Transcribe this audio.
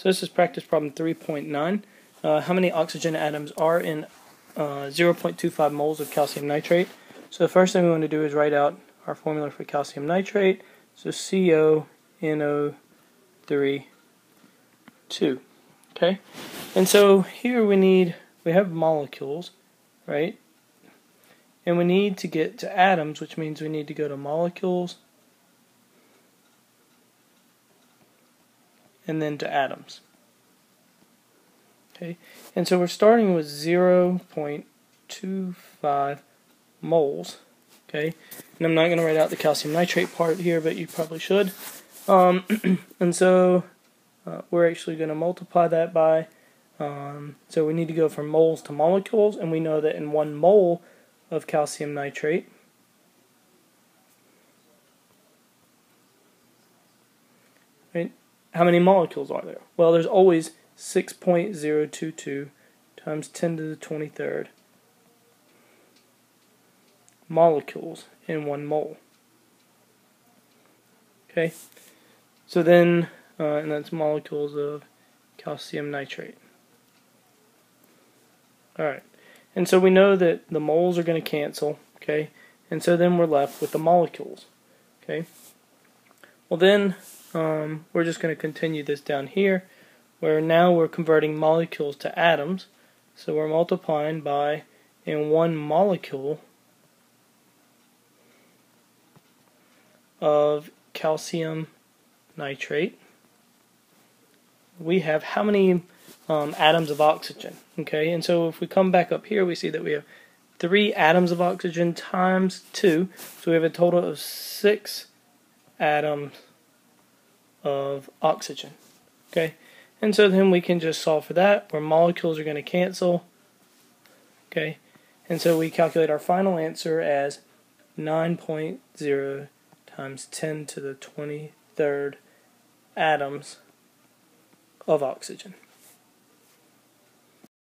So this is practice problem 3.9. Uh, how many oxygen atoms are in uh, 0.25 moles of calcium nitrate? So the first thing we want to do is write out our formula for calcium nitrate. So CONO3 2. Okay? And so here we need, we have molecules, right? And we need to get to atoms, which means we need to go to molecules and then to atoms. Okay, and so we're starting with 0.25 moles. Okay, and I'm not going to write out the calcium nitrate part here, but you probably should. Um, and so uh, we're actually going to multiply that by, um, so we need to go from moles to molecules, and we know that in one mole of calcium nitrate, right, how many molecules are there? Well, there's always 6.022 times 10 to the 23rd molecules in one mole. Okay, so then, uh, and that's molecules of calcium nitrate. Alright, and so we know that the moles are going to cancel, okay, and so then we're left with the molecules, okay. Well then, um, we're just going to continue this down here where now we're converting molecules to atoms. So we're multiplying by in one molecule of calcium nitrate. We have how many um, atoms of oxygen? Okay and so if we come back up here we see that we have three atoms of oxygen times two. So we have a total of six atoms of oxygen. Okay, and so then we can just solve for that, where molecules are going to cancel. Okay, and so we calculate our final answer as 9.0 times 10 to the 23rd atoms of oxygen.